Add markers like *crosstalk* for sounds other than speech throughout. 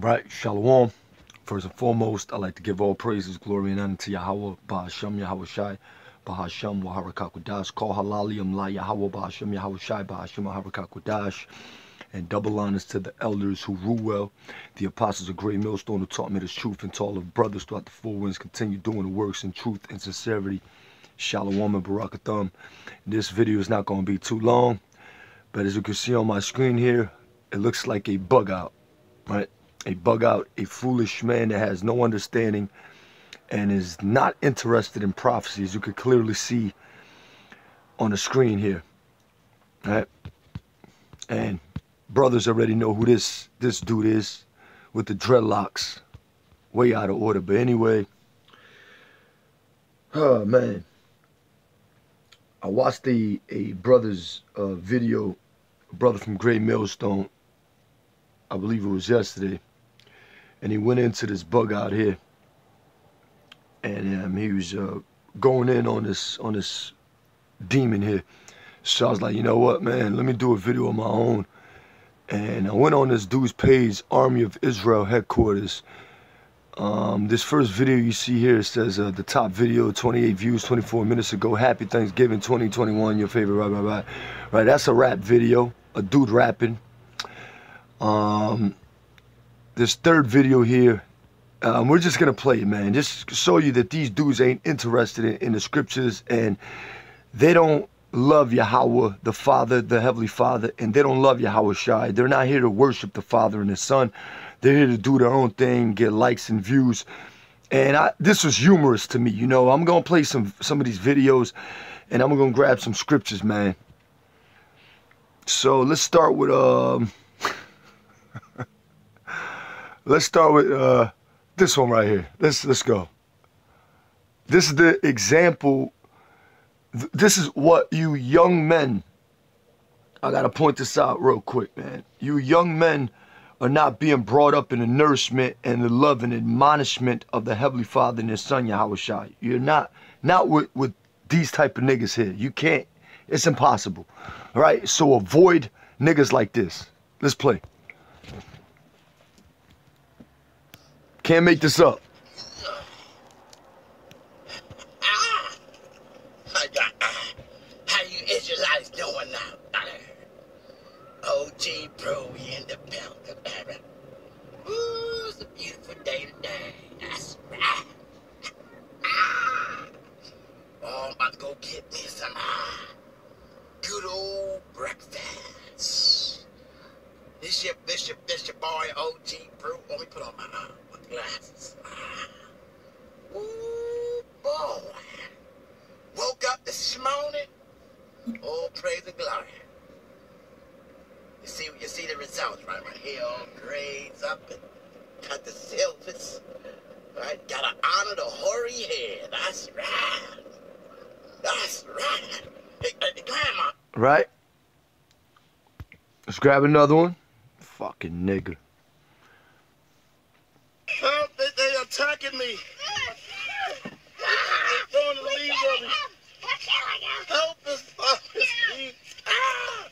Right, Shalom. First and foremost, I'd like to give all praises, glory, and honor to Yahweh, Bahasham, Yahweh Shai, Bahasham, Waharakakudash, Call Halalium, La Yahweh, Bahasham, Yahweh Shai, Bahasham, Waharakakudash, and double honors to the elders who rule well, the apostles of Great Millstone who taught me this truth, and to all of brothers throughout the four winds, continue doing the works in truth and sincerity. Shalom and Barakathum. This video is not going to be too long, but as you can see on my screen here, it looks like a bug out, right? A bug out, a foolish man that has no understanding and is not interested in prophecy, as you can clearly see on the screen here. Right? And brothers already know who this this dude is with the dreadlocks. Way out of order. But anyway, oh man. I watched a, a brother's uh, video, a brother from Great Millstone, I believe it was yesterday and he went into this bug out here. And um, he was uh, going in on this on this demon here. So I was like you know what man? Let me do a video of my own. And I went on this dude's page Army of Israel headquarters. Um, this first video you see here says uh, the top video 28 views 24 minutes ago. Happy Thanksgiving 2021 your favorite right right right. Right that's a rap video a dude rapping. Um, this third video here, um, we're just gonna play it, man. Just show you that these dudes ain't interested in, in, the scriptures and they don't love Yahweh, the Father, the Heavenly Father, and they don't love Yahweh Shai. They're not here to worship the Father and the Son. They're here to do their own thing, get likes and views. And I, this was humorous to me, you know. I'm gonna play some some of these videos, and I'm gonna grab some scriptures, man. So let's start with um. Let's start with uh, this one right here. Let's let's go. This is the example. This is what you young men. I gotta point this out real quick, man. You young men are not being brought up in the nourishment and the love and admonishment of the Heavenly Father and His Son Yahweh. You're not not with with these type of niggas here. You can't. It's impossible. All right. So avoid niggas like this. Let's play. Can't make this up. How you Israelites doing now? OG Pro in the building. Ooh, it's a beautiful day today. That's right. Oh, I'm about to go get me some good old breakfast. This your, this your, this your boy OG Pro. Let me put on my glasses. Ooh, boy. Woke up this morning. Oh, praise the glory. You see, you see the results, right? My hair all grades up and got the silvers. Right? Gotta honor the hoary hair. That's right. That's right. Hey, hey, grandma. Right? Let's grab another one. Fucking nigga. Help! They, they attacking me. They're throwing the leaves at me. Help us! Ah!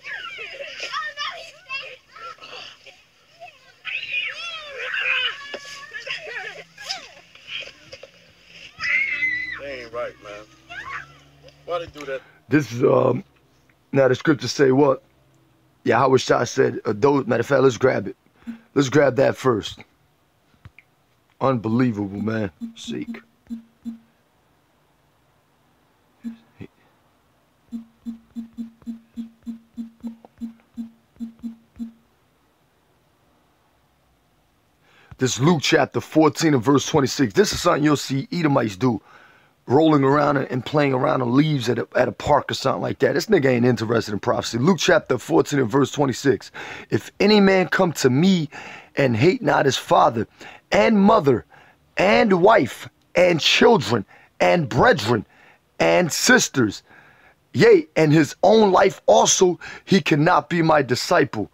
They ain't right, man. Why they do that? This is um now the scriptures say what? Yeah, Howard Shah said, uh, those, matter of fact, let's grab it. Let's grab that first. Unbelievable, man. Seek. This Luke chapter 14 and verse 26. This is something you'll see Edomites do. Rolling around and playing around on leaves at a, at a park or something like that. This nigga ain't interested in prophecy. Luke chapter 14 and verse 26. If any man come to me and hate not his father and mother and wife and children and brethren and sisters, yea, and his own life also, he cannot be my disciple.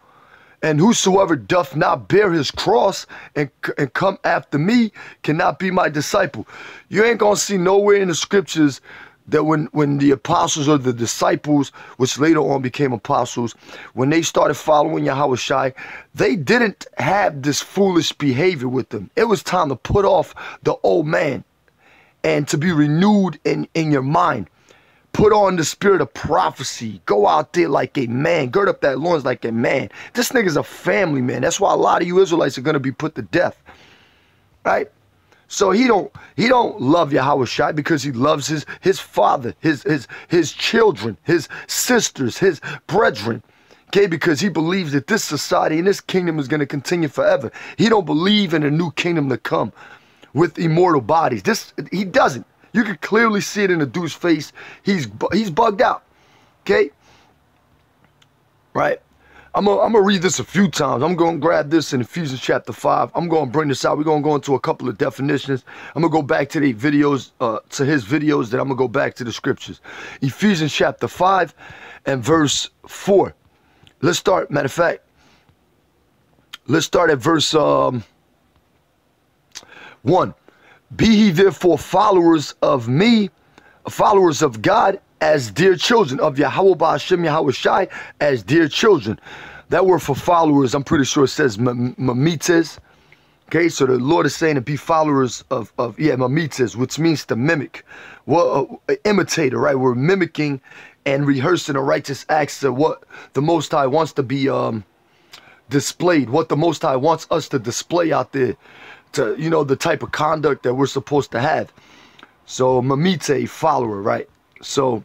And whosoever doth not bear his cross and, and come after me cannot be my disciple. You ain't gonna see nowhere in the scriptures that when, when the apostles or the disciples, which later on became apostles, when they started following Yahweh Shai, they didn't have this foolish behavior with them. It was time to put off the old man and to be renewed in, in your mind. Put on the spirit of prophecy. Go out there like a man. Gird up that loins like a man. This nigga's a family man. That's why a lot of you Israelites are to be put to death. Right? So he don't he don't love Yahweh Shai because he loves his his father, his his his children, his sisters, his brethren. Okay, because he believes that this society and this kingdom is going to continue forever. He don't believe in a new kingdom to come with immortal bodies. This he doesn't. You can clearly see it in the dude's face. He's he's bugged out. Okay? Right? I'm gonna, I'm gonna read this a few times. I'm gonna grab this in Ephesians chapter 5. I'm gonna bring this out. We're gonna go into a couple of definitions. I'm gonna go back to the videos, uh, to his videos, then I'm gonna go back to the scriptures. Ephesians chapter 5 and verse 4. Let's start, matter of fact, let's start at verse um, 1. Be ye therefore followers of me, followers of God, as dear children of Yahweh Ba'ashem Yahweh Shai, as dear children. That word for followers, I'm pretty sure it says mamites. Okay, so the Lord is saying to be followers of, of yeah, mamites, which means to mimic. Well, uh, imitator, right? We're mimicking and rehearsing the righteous acts of what the Most High wants to be um, displayed, what the Most High wants us to display out there, to, you know, the type of conduct that we're supposed to have. So, mamite, follower, right? So,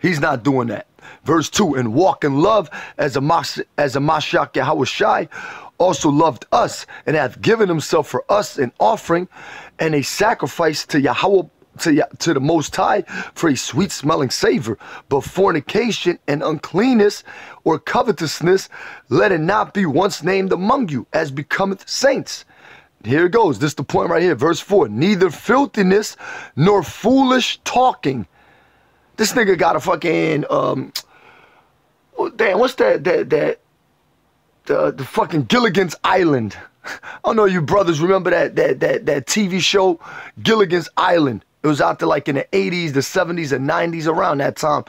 he's not doing that. Verse 2, and walk in love as a, mas- as a Mashiach Yahweh Shai also loved us and hath given himself for us an offering and a sacrifice to Yahweh to, to the Most High for a sweet smelling savor. But fornication and uncleanness or covetousness, let it not be once named among you, as becometh saints. Here it goes. This is the point right here. Verse 4 Neither filthiness nor foolish talking. This nigga got a fucking um damn, what's that that that the the fucking Gilligan's Island. *laughs* I don't know you brothers remember that that that that TV show Gilligan's Island. It was out there like in the 80s, the 70s, and 90s around that time.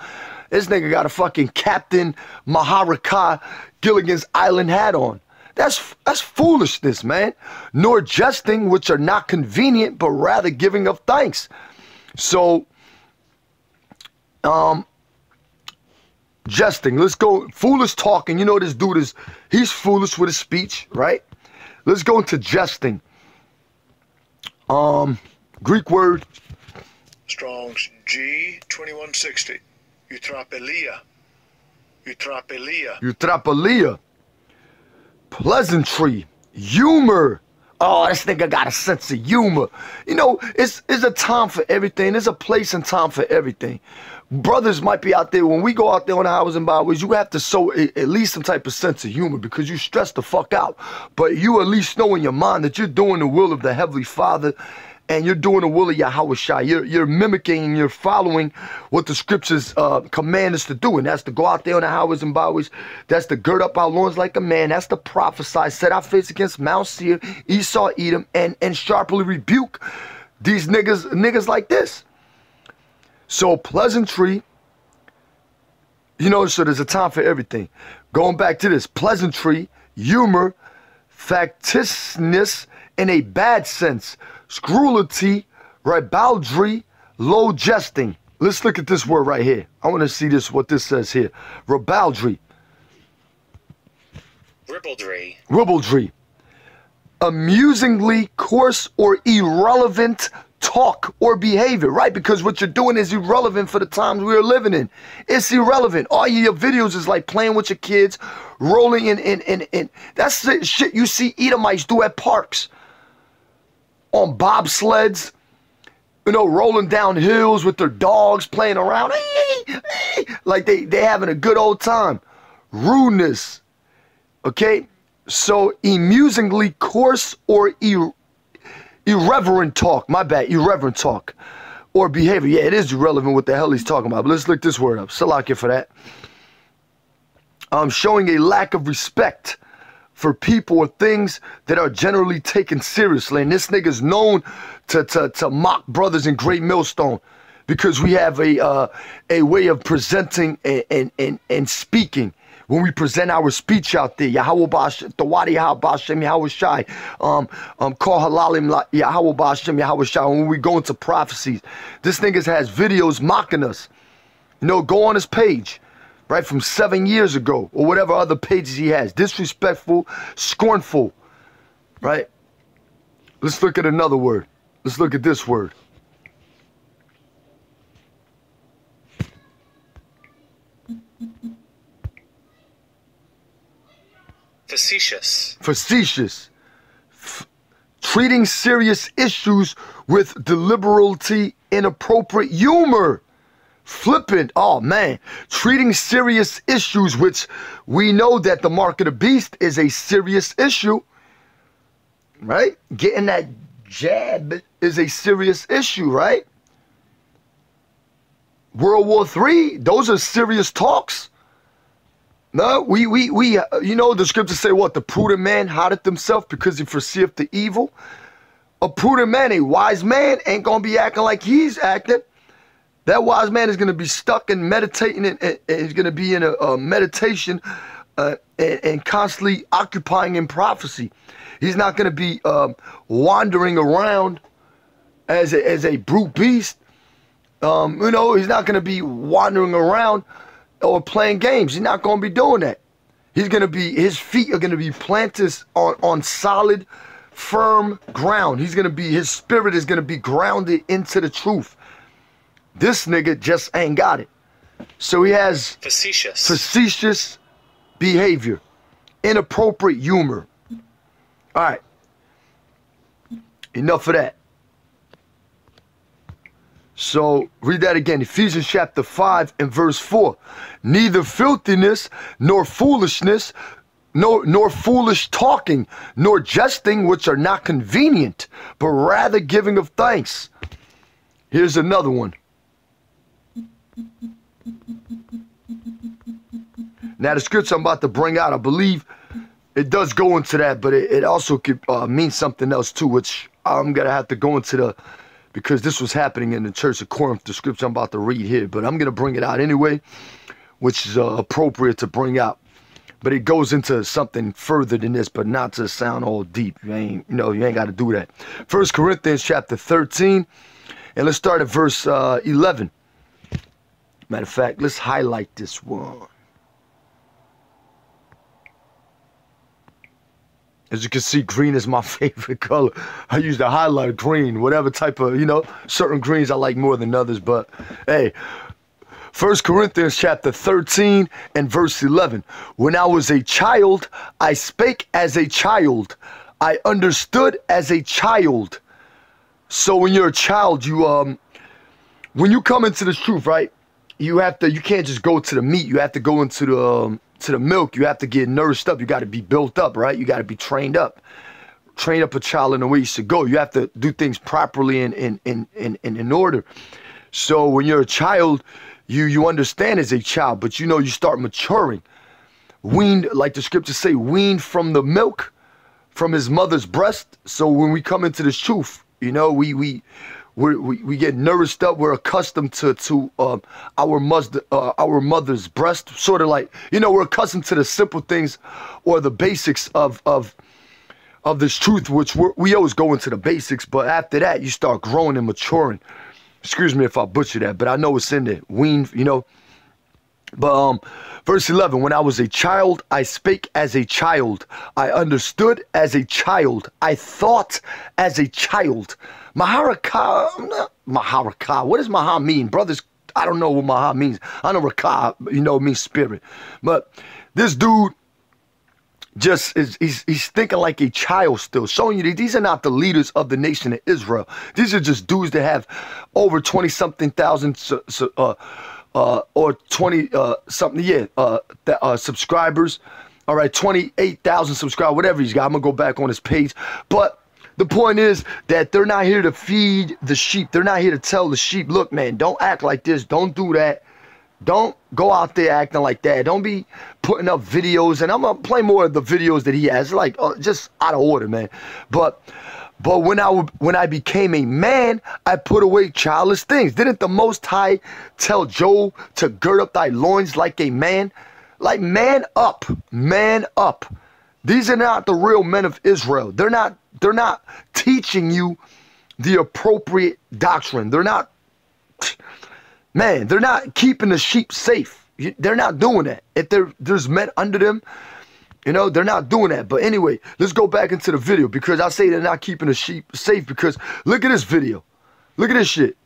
This nigga got a fucking Captain Maharaka Gilligan's Island hat on. That's that's foolishness, man. Nor jesting, which are not convenient, but rather giving of thanks. So, um, jesting. Let's go foolish talking. You know this dude is he's foolish with his speech, right? Let's go into jesting. Um, Greek word. Strong's G twenty one sixty. Eutrapelia. Eutrapelia. Eutrapelia. Pleasantry. Humor. Oh, this nigga got a sense of humor. You know, it's it's a time for everything. There's a place and time for everything brothers might be out there when we go out there on the highways and byways you have to show at least some type of sense of humor because you stress the fuck out but you at least know in your mind that you're doing the will of the heavenly father and you're doing the will of Yahweh Shai. You're, you're mimicking and you're following what the scriptures uh, command us to do. And that's to go out there on the highways and byways. That's to gird up our loins like a man. That's to prophesy, set our face against Mount Seir, Esau, Edom, and, and sharply rebuke these niggas, niggas like this. So pleasantry, you know, so there's a time for everything. Going back to this, pleasantry, humor, factitiousness in a bad sense, scrulity, ribaldry, low jesting. Let's look at this word right here. I want to see this, what this says here. Ribaldry. Ribaldry. Ribaldry. Amusingly coarse or irrelevant talk or behavior, right? Because what you're doing is irrelevant for the times we are living in. It's irrelevant. All your videos is like playing with your kids, rolling in, in, in, in. That's the shit you see Edomites do at parks. On bobsleds, you know, rolling down hills with their dogs playing around. Like they, they having a good old time. Rudeness. Okay? So, amusingly coarse or ir irreverent talk. My bad, irreverent talk. Or behavior. Yeah, it is irrelevant what the hell he's talking about. But let's look this word up. Salakia for that. Um, showing a lack of respect for people or things that are generally taken seriously. And this nigga's known to, to, to mock brothers in Great Millstone because we have a uh, a way of presenting and, and, and, and speaking when we present our speech out there, Yahweh Bash, Tawadi Hashem Yahweh um, um, call Halalim Yahweh Bashem when we go into prophecies, this nigga has videos mocking us. You know, go on his page, right, from seven years ago, or whatever other pages he has. Disrespectful, scornful, right? Let's look at another word. Let's look at this word. Facetious. Facetious. F treating serious issues with deliberately inappropriate humor. Flippant. Oh, man. Treating serious issues, which we know that the mark of the beast is a serious issue. Right? Getting that jab is a serious issue, right? World War III, those are serious talks. No, we, we, we, uh, you know, the scriptures say what? The prudent man hideth himself because he foreseeth the evil. A prudent man, a wise man, ain't gonna be acting like he's acting. That wise man is gonna be stuck in meditating and, and, he's gonna be in a, a meditation uh, and, and, constantly occupying in prophecy. He's not gonna be um, wandering around as a, as a brute beast. Um, you know, he's not gonna be wandering around or playing games. He's not going to be doing that. He's going to be, his feet are going to be planted on, on solid, firm ground. He's going to be, his spirit is going to be grounded into the truth. This nigga just ain't got it. So he has facetious, facetious behavior, inappropriate humor. All right. Enough of that. So read that again. Ephesians chapter 5 and verse 4. Neither filthiness nor foolishness nor, nor foolish talking, nor jesting, which are not convenient, but rather giving of thanks. Here's another one. Now, the scripture I'm about to bring out, I believe it does go into that, but it, it also could uh, mean something else too, which I'm going to have to go into the because this was happening in the church of Corinth, the scripture I'm about to read here, but I'm going to bring it out anyway, which is uh, appropriate to bring out. But it goes into something further than this, but not to sound all deep. You ain't, you know, you ain't got to do that. First Corinthians chapter 13, and let's start at verse uh, 11. Matter of fact, let's highlight this one. As you can see, green is my *laughs* favorite color. I use the highlight green, whatever type of, you know, certain greens I like more than others. But hey, First Corinthians chapter 13 and verse 11. When I was a child, I spake as a child. I understood as a child. So when you're a child, you um when you come into this truth, right? You have to you can't just go to the meat. You have to go into the um, to the milk, you have to get nourished up. You got to be built up, right? You got to be trained up. Train up a child in the way you should go. You have to do things properly and in, in, in, in, in order. So when you're a child, you you understand as a child, but you know you start maturing. Weaned, like the scriptures say, weaned from the milk from his mother's breast. So when we come into this truth, you know, we we we we get nourished up. We're accustomed to to um, our mother uh, our mother's breast, sort of like you know we're accustomed to the simple things or the basics of of of this truth, which we always go into the basics. But after that, you start growing and maturing. Excuse me if I butcher that, but I know it's in there. Wean, you know. But um, verse 11, when I was a child, I spake as a child. I understood as a child. I thought as a child. Maharaka, Maharaka. What does Maha mean? Brothers, I don't know what Maha means. I know Raka, you know, means spirit. But this dude just is he's, he's thinking like a child still, showing you that these are not the leaders of the nation of Israel. These are just dudes that have over 20 something thousand uh, uh, or 20 uh, something, yeah, uh, uh, subscribers. All right, 28,000 subscribers, whatever he's got. I'm going to go back on his page. But the point is that they're not here to feed the sheep. They're not here to tell the sheep, look, man, don't act like this. Don't do that. Don't go out there acting like that. Don't be putting up videos. And I'm going to play more of the videos that he has. Like, uh, just out of order, man. But But when I when I became a man, I put away childish things. Didn't the Most High tell Job to gird up thy loins like a man? Like man up, man up. These are not the real men of Israel. They're not. They're not teaching you the appropriate doctrine. They're not. Man, they're not keeping the sheep safe. They're not doing that. If there, there's men under them you know, they're not doing that. But anyway, let's go back into the video because I say they're not keeping the sheep safe because look at this video. Look at this shit.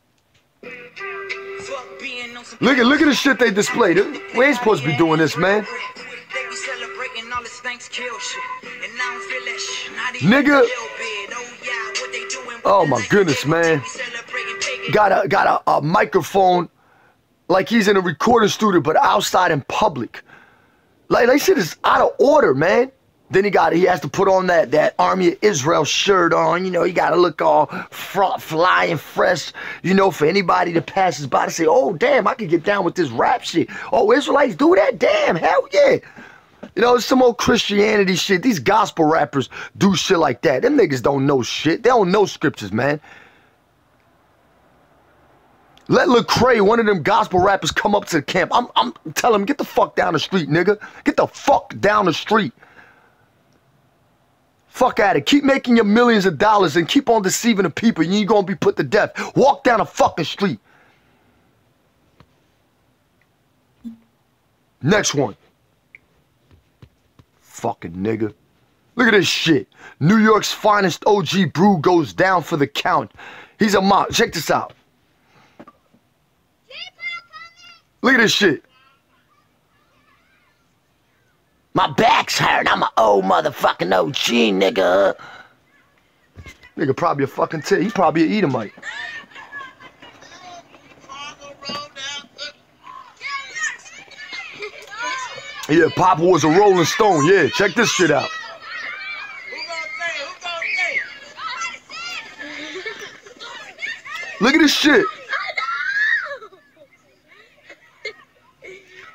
Look at look at the shit they displayed. We ain't supposed to be doing this, man. Nigga. Oh my goodness, man. Got a got a, a microphone like he's in a recording studio, but outside in public. Like that shit is out of order, man. Then he got he has to put on that that Army of Israel shirt on. You know, he got to look all front flying fresh. You know, for anybody that passes by to say, "Oh, damn, I can get down with this rap shit." Oh, Israelites do that? Damn, hell yeah. You know, some old Christianity shit. These gospel rappers do shit like that. Them niggas don't know shit. They don't know scriptures, man. Let Lecrae, one of them gospel rappers, come up to the camp. I'm, I'm telling him, get the fuck down the street, nigga. Get the fuck down the street. Fuck at it. Keep making your millions of dollars and keep on deceiving the people. You ain't gonna be put to death. Walk down the fucking street. Next one. Fucking nigga. Look at this shit. New York's finest OG Pro goes down for the count. He's a mock. Check this out. Look at this shit. My back's hurt. I'm an old motherfucking OG, nigga. Nigga probably a fucking T. He probably a Edomite. Yeah, Papa was a Rolling Stone. Yeah, check this shit out. Look at this shit.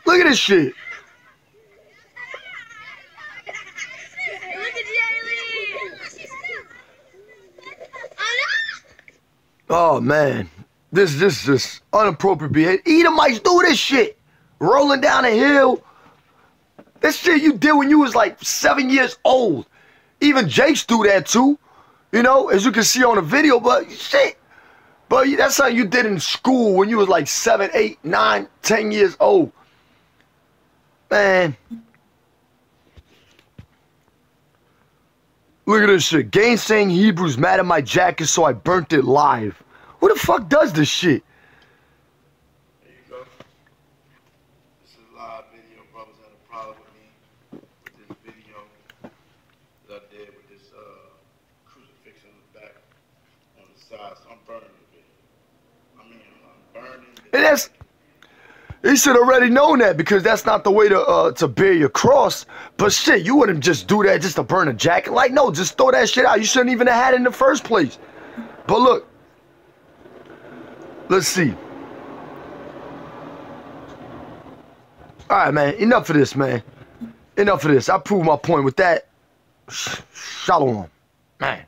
Look at this shit. Oh man, this this is unappropriate behavior. Edomites do this shit, rolling down a hill. This shit you did when you was like seven years old. Even Jakes do that too, you know, as you can see on the video. But shit, but that's something you did in school when you was like seven, eight, nine, ten years old. Man. Look at this shit. Gainsaying Hebrews mad at my jacket, so I burnt it live. Who the fuck does this shit? There you go. This is he should already known that because that's not the way to uh, to bear your cross. But shit, you wouldn't just do that just to burn a jacket. Like, no, just throw that shit out. You shouldn't even have had it in the first place. But look, let's see. All right, man. Enough of this, man. Enough of this. I proved my point with that. Shalom, man.